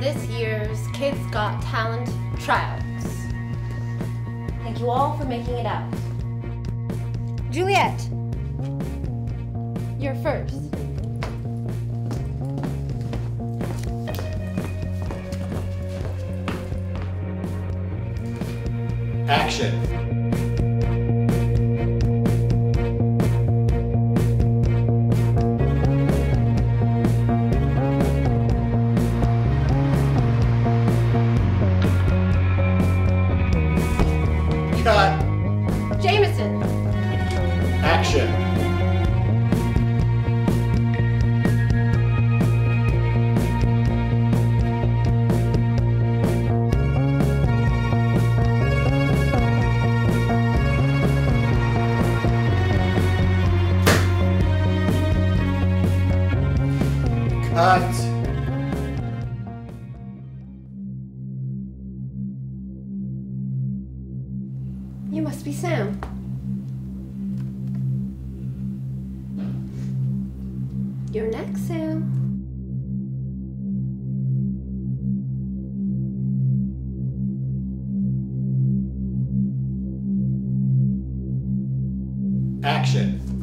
this year's Kids Got Talent tryouts. Thank you all for making it out. Juliet, you're first. Action. Action. Cut. you must be Sam. You're next, Sam. Action.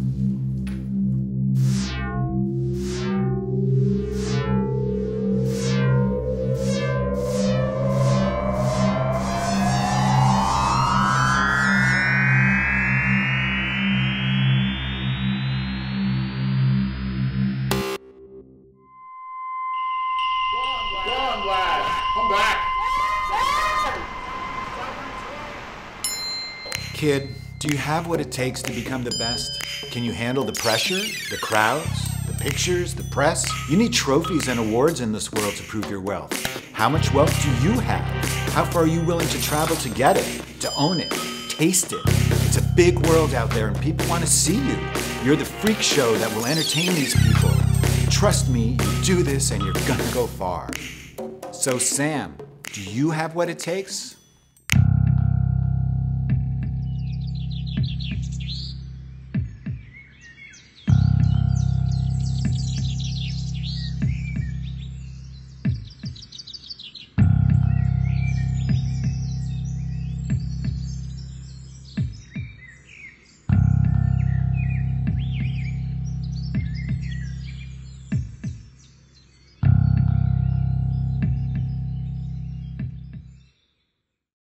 Kid, do you have what it takes to become the best? Can you handle the pressure, the crowds, the pictures, the press? You need trophies and awards in this world to prove your wealth. How much wealth do you have? How far are you willing to travel to get it, to own it, taste it? It's a big world out there and people want to see you. You're the freak show that will entertain these people. Trust me, you do this and you're gonna go far. So, Sam, do you have what it takes?